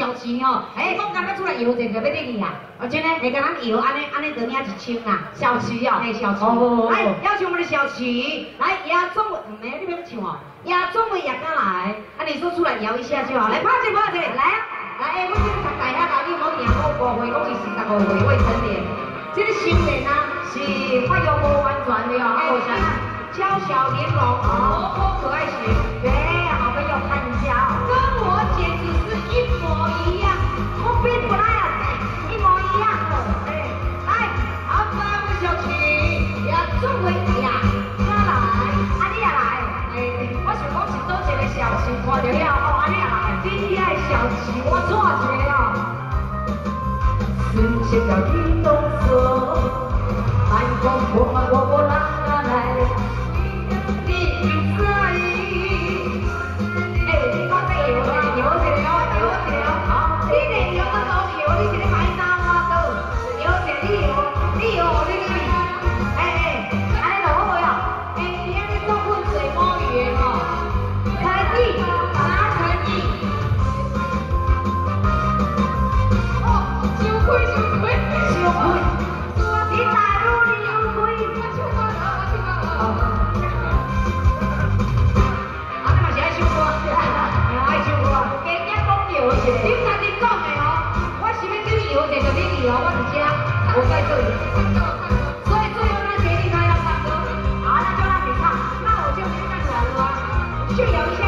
小旗哦，哎，讲刚刚出来摇者就要得去啊，而且呢，会甲咱摇安尼安尼就领一千啊，小旗哦，哎，小旗，来邀请我们的小旗，来亚中伟，没你别唱哦，亚中伟也敢来，啊，你说出来摇一下就好，来拍起拍起，来啊，来，哎，我这个大家搞你冇听过？五岁，讲是四十五岁未成年，这个新人啊是发育无完全的哦，哎，娇小玲珑，活泼可爱型，对，个小旗，看到了，哦，阿你也来，今天的小旗我怎做啊？世界叫运动色，爱光我我我来来。这羊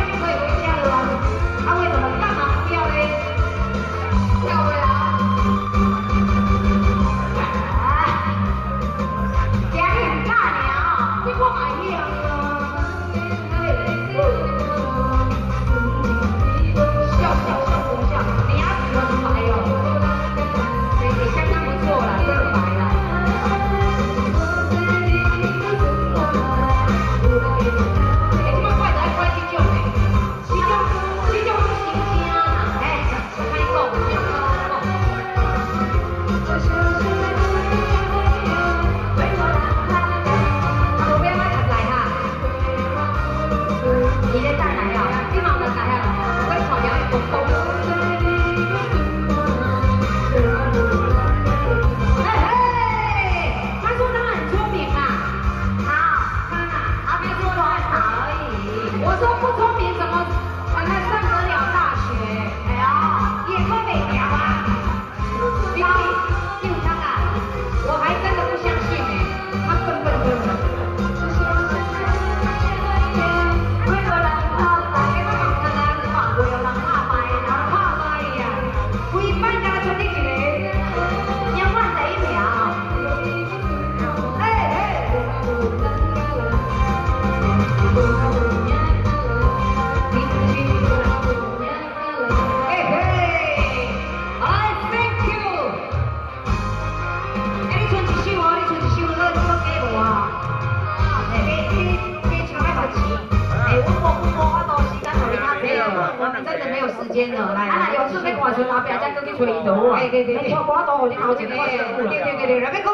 时间了，来，有事没挂车，拿表家哥去吹头，哎，对对对，我多，你好，这个，对对对对，别讲。